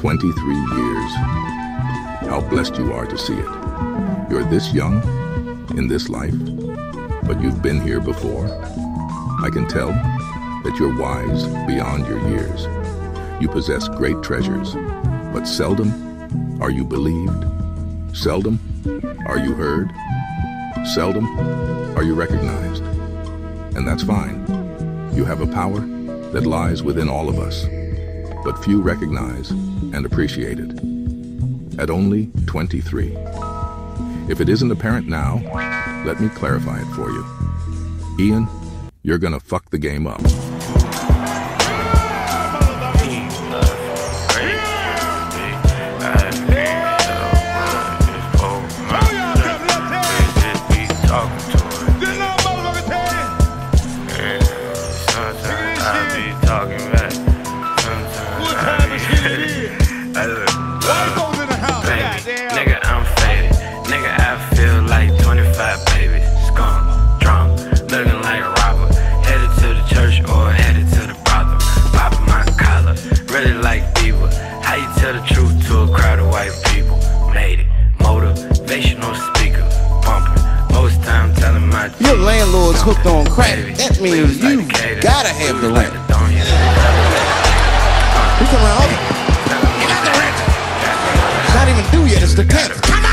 23 years. How blessed you are to see it. You're this young, in this life, but you've been here before. I can tell that you're wise beyond your years. You possess great treasures, but seldom are you believed. Seldom are you heard. Seldom are you recognized. And that's fine. You have a power that lies within all of us, but few recognize and appreciate it. At only 23. If it isn't apparent now, let me clarify it for you. Ian, you're gonna fuck the game up. Nigga, I'm faded. Nigga, I feel like 25 babies. Skunk, drunk, looking like a robber. Headed to the church or headed to the brothel. Popping my collar, really like Bieber. How you tell the truth to a crowd of white people? Made it. Motivational speaker, bumping. Most time telling my Your landlord's hooked on crack. Baby, That means was like you gotta have the was like the We come around. is the cutter.